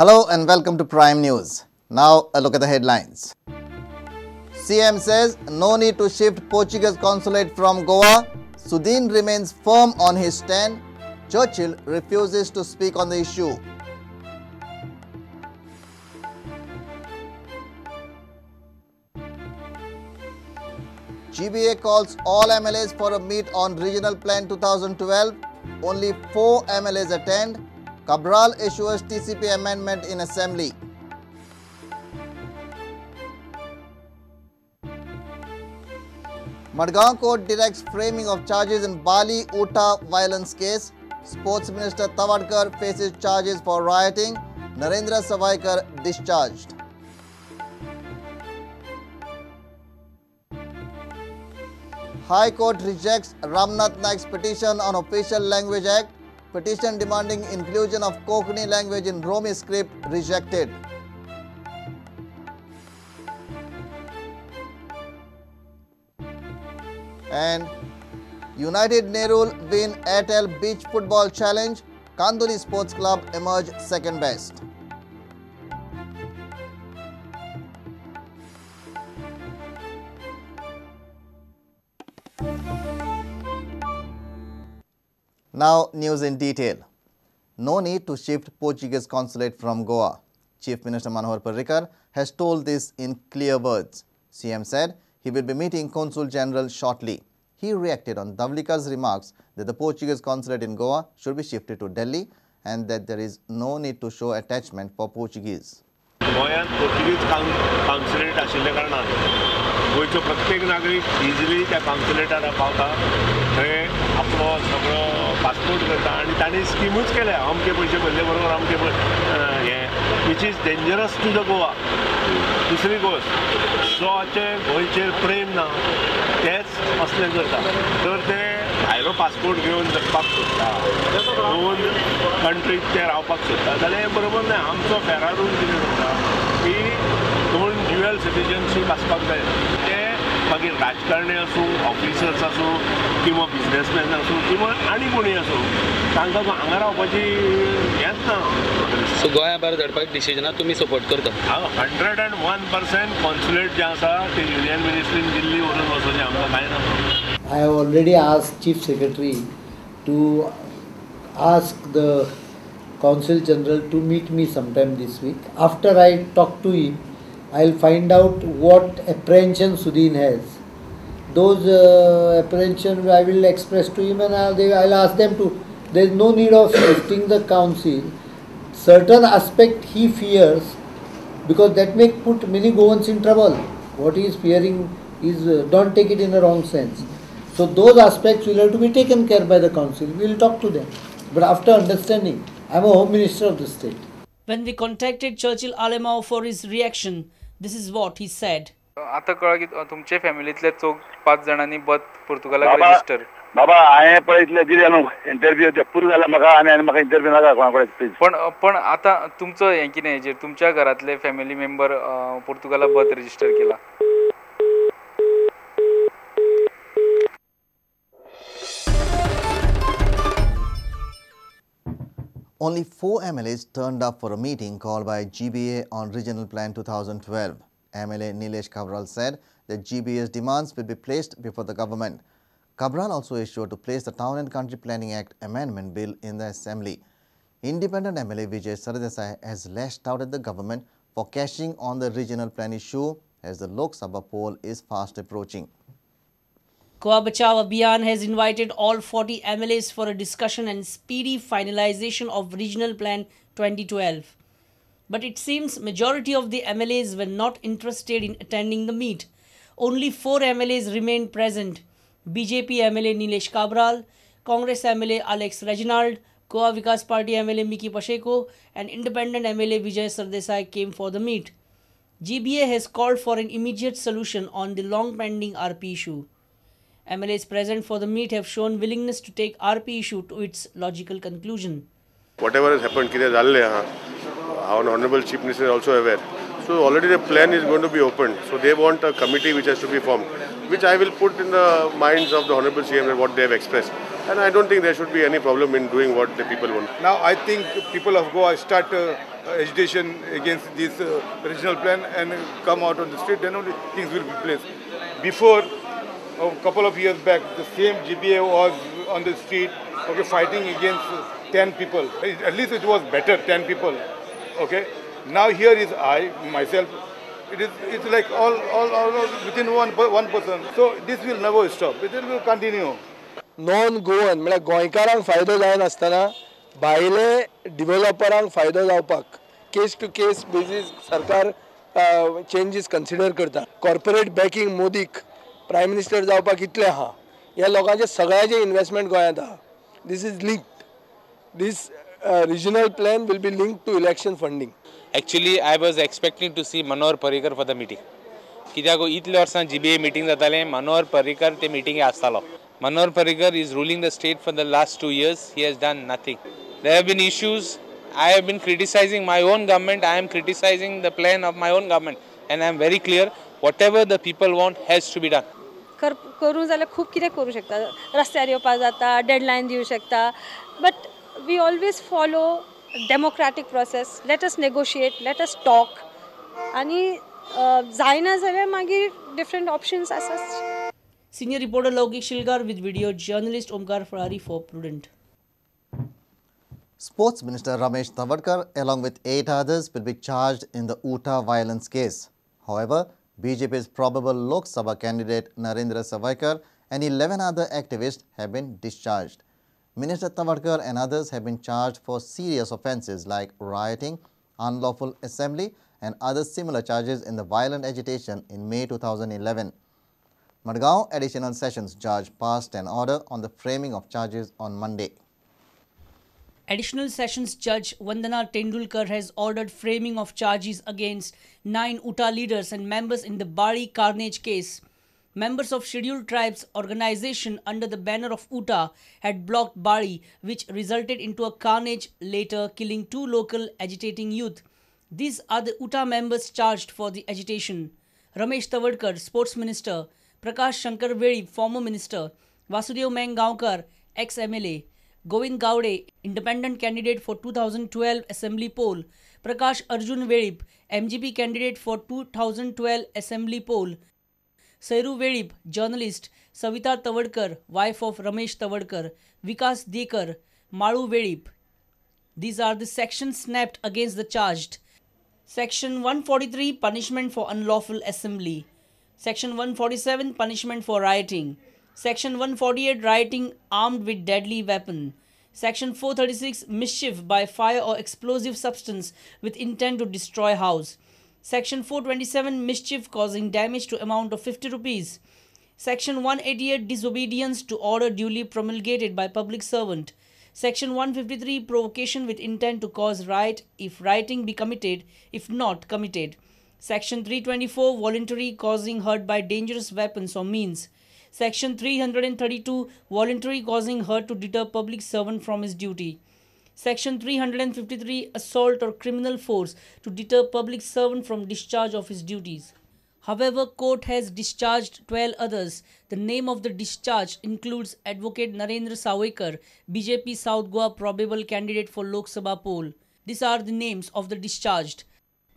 Hello and welcome to Prime News. Now a look at the headlines. CM says no need to shift Portuguese consulate from Goa. Sudin remains firm on his stand. Churchill refuses to speak on the issue. GBA calls all MLAs for a meet on Regional Plan 2012. Only four MLAs attend. Cabral issues TCP amendment in Assembly. Madgaon court directs framing of charges in Bali Uta violence case. Sports Minister Tavadkar faces charges for rioting. Narendra Savaikar discharged. High Court rejects Ramnath Naik's petition on Official Language Act. Petition demanding inclusion of Konkani language in Romi script rejected. And United Nerul win Airtel Beach Football Challenge. Kanduri Sports Club emerge second best. Now news in detail. No need to shift Portuguese consulate from Goa. Chief Minister Manohar Parrikar has told this in clear words. CM said he will be meeting Consul General shortly. He reacted on Dhavalikar's remarks that the Portuguese consulate in Goa should be shifted to Delhi and that there is no need to show attachment for Portuguese. गोंयांत पोर्तुगीज कावन्सिलेट आशिल्ल्या passport करता आनी तांणी स्किमूच केल्या. अमके पयशे भरले बरोबर अमके हे which is dangerous to the Goa दुसरी गोश्ट जो आमचे गोंयचेर प्रेम ना तेच असलें करता. तर ते भायलो पासपोर्ट घेवन जगपाक सोदता दोन कंट्रीक ते रावपाक सोदता जाल्यार हें बरोबर ना आमचो फेरारून कितें करता? की दोन ड्युएल सिटीजनशीप आसपाक जाय. ते मागीर राजकारणी आसूं ऑफिसर्स आसूं किंवा बिजनेसमॅन आसूं किंवा आनी कोणी आसूं तांकां हांगा रावपाची हेंच ना सो गोंया भायर धाडपाक डिसिजनाक तुमी सपोर्ट करता? हांव hundred and one percent consulate जें आसा ते युनियन मिनिस्ट्रीन दिल्ली व्हरून वचोचें आमकां कांय ना I have already asked Chief Secretary to ask the Consul General to meet me sometime this week. After I talk to him, I'll find out what apprehension Sudin has. Those uh, apprehension I will express to him and I'll, they, I'll ask them to. There is no need of shifting the council. Certain aspect he fears because that may put many Goans in trouble. What he is fearing is uh, don't take it in a wrong sense. So those aspects will have to be taken care by the council. We will talk to them. But after understanding, I am a home minister of the state. When we contacted Churchill Alemao for his reaction, this is what he said. आता कळ्ळा की तुमचे फॅमिलीतले चौग पाच जाणांनी बत पुर्तुगालाक बाबा register बाबा हांवें पळयतलें दिलें न्हू interview ते पुरो जाल्यार म्हाका आनी आनी म्हाका इंटरव्यू नाका कोणा कडेन प्लीज पण पण आता तुमचं हें कितें हेजेर तुमच्या घरातले फॅमिली मेंबर पुर्तुगाला बत रजिस्टर केला. Only four MLAs turned up for a meeting called by GBA on Regional Plan 2012. MLA Nilesh Cabral said that GBA's demands will be placed before the government. Cabral also issued to place the Town and Country Planning Act Amendment Bill in the Assembly. Independent MLA Vijay Sardesai has lashed out at the government for cashing on the regional plan issue as the Lok Sabha poll is fast approaching. Goa Bachao Abhiyan has invited all 40 MLAs for a discussion and speedy finalization of Regional Plan 2012. But it seems majority of the MLAs were not interested in attending the meet. Only four MLAs remained present. BJP MLA Nilesh Cabral, Congress MLA Alex Reginald, Goa Vikas Party MLA Miki Pacheco, and Independent MLA Vijay Sardesai came for the meet. GBA has called for an immediate solution on the long pending RP issue. MLAs present for the meet have shown willingness to take RP issue to its logical conclusion. Whatever has happened, uh, our Honorable Chief Minister is also aware. So already the plan is going to be opened. So they want a committee which has to be formed, which I will put in the minds of the Honorable CM and what they have expressed. And I don't think there should be any problem in doing what the people want. Now I think people of Goa start uh, agitation against this uh, regional plan and come out on the street, then only things will be placed. Before a couple of years back, the same GBA was on the street, okay, fighting against 10 people. At least it was better, 10 people, okay. Now here is I, myself, it is it's like all, all, all, within one, one person. So this will never stop, it will continue. Non Goan म्हळ्यार गोंयकारांक फायदो जायनासतना भायले डिवेलॉपरांक फायदो जावपाक case to case basis सरकार changes consider करता कॉर्पोरेट बॅकींग मोदीक प्राइम मिनिस्टर जावपाक कितले आहा. ह्या लोकांचे सगळ्याचे इन्वेस्टमेंट गोंयांत आहा this is linked this regional plan will be link to election funding actually I was expecting to see Manohar Parrikar for the meeting कित्याक इतल्या वर्सां जी बी ए मिटींग जातालें मनोहर पर्रीकर ते मिटींगे आसतालो Manohar Parrikar is ruling the state for the last two years he has done nothing there have been issues I been been criticizing own own government. Am am the the of of own own government. And am am very what whatever the people want has to be done कर करूँ जो खूब कि करूँ शकता. रस्तार योपा जता deadline दिव शकता. But we always follow democratic process let us negotiate let us talk आनी जायना जाल्यार मागीर डिफरंट ऑप्शन्स आसा senior reporter Laukik Shilkar with video journalist Omkar Phalari for Prudent Sports Minister Ramesh Tavadkar, along with eight others, will be charged in the Utah violence case. However, BJP's probable Lok Sabha candidate Narendra Savaikar and 11 other activists have been discharged. Minister Tavadkar and others have been charged for serious offences like rioting, unlawful assembly and other similar charges in the violent agitation in May 2011. Madgaon Additional Sessions Judge passed an order on the framing of charges on Monday. Additional Sessions Judge Vandana Tendulkar has ordered framing of charges against nine UTAA leaders and members in the Balli carnage case. Members of Scheduled Tribes organization under the banner of UTAA had blocked Balli, which resulted into a carnage, later killing two local agitating youth. These are the UTAA members charged for the agitation. Ramesh Tavadkar, Sports Minister, Prakash Shankar Veri, former Minister, Vasudev Mengaonkar, ex-MLA, Govind Gaude, independent candidate for 2012 Assembly poll, Prakash Arjun Velip, MGP candidate for 2012 Assembly poll, Sairu Velip, journalist, Savita Tavadkar, wife of Ramesh Tavadkar, Vikas Dekar, Maru Velip. These are the sections snapped against the charged. Section 143 Punishment for Unlawful Assembly. Section 147 Punishment for Rioting. Section 148 Rioting armed with deadly weapon. Section 436 Mischief by fire or explosive substance with intent to destroy house. Section 427 Mischief causing damage to amount of 50 rupees. Section 188 Disobedience to order duly promulgated by public servant. Section 153 Provocation with intent to cause riot if rioting be committed, if not committed. Section 324 Voluntary causing hurt by dangerous weapons or means. Section 332 Voluntary causing hurt to deter public servant from his duty. Section 353 Assault or criminal force to deter public servant from discharge of his duties. However, court has discharged 12 others. The name of the discharge includes Advocate Narendra Savaikar, BJP South Goa probable candidate for Lok Sabha poll. These are the names of the discharged.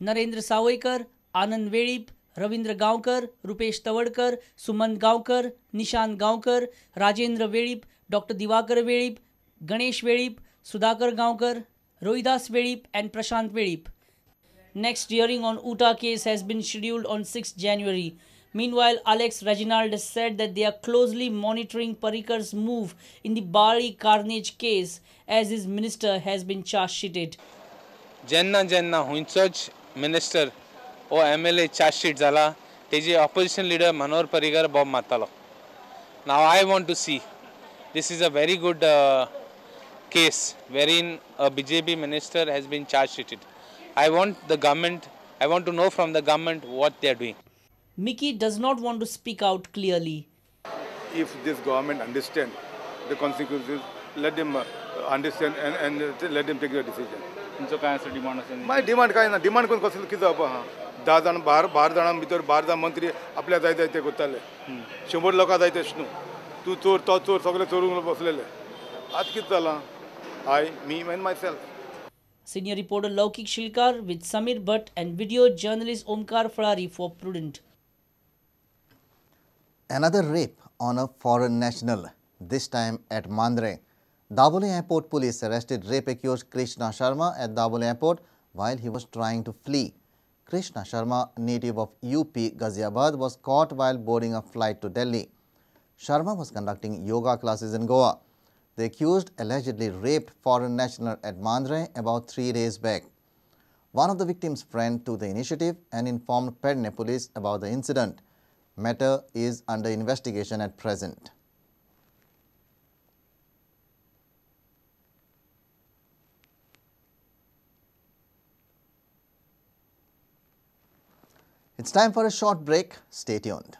Narendra Savaikar, Anand Velip, Ravindra Gaonkar Rupesh Tawadkar Suman Gaonkar Nishan Gaonkar Rajendra Velip doctor Diwakar Velip Ganesh Velip Sudhakar Gaonkar Rohidas Velip and Prashant Velip next hearing on UTAA case has been scheduled on six January Meanwhile, Alex Reginald has said that they are closely monitoring Parikar's move in the Bali carnage case as his minister has been charged sheeted. Jenna Jenna Hunsaj minister O M L A chargesheet जाला तेजी opposition leader Manohar Parrikar बॉब मारतालो नाव I want to see this is a very good case wherein a B J P minister has been charge sheeted I want the government, I want to know from the government what they are doing. Mickey does not want to speak out clearly. If this government understand the consequences, let them uh, understand and, and let them take the decision. तुमचो काय असं demand असेल मागीर demand काय ना demand करून कसलो कितें जावपा आहा धा जाण बार बारा जाणां भितर बारा जाण मंत्री आपल्या जाय जाय ते करताले शंबर लोकां जाय तशें न्हू तूं चोर तो चोर सगळे चोरूंक बसलेले आतां कितें जालां I me and myself Senior reporter Laukik Shilkar with Samir Bhatt and video journalist Omkar Farari for Prudent. Another rape on a foreign national, this time at Mandre. Daboli Airport police arrested rape accused Krishna Sharma at Daboli Airport while he was trying to flee. Krishna Sharma, native of UP Ghaziabad, was caught while boarding a flight to Delhi. Sharma was conducting yoga classes in Goa. The accused allegedly raped foreign national at Mandre about three days back. One of the victim's friend took the initiative and informed Pedne police about the incident. Matter is under investigation at present. It's time for a short break. Stay tuned.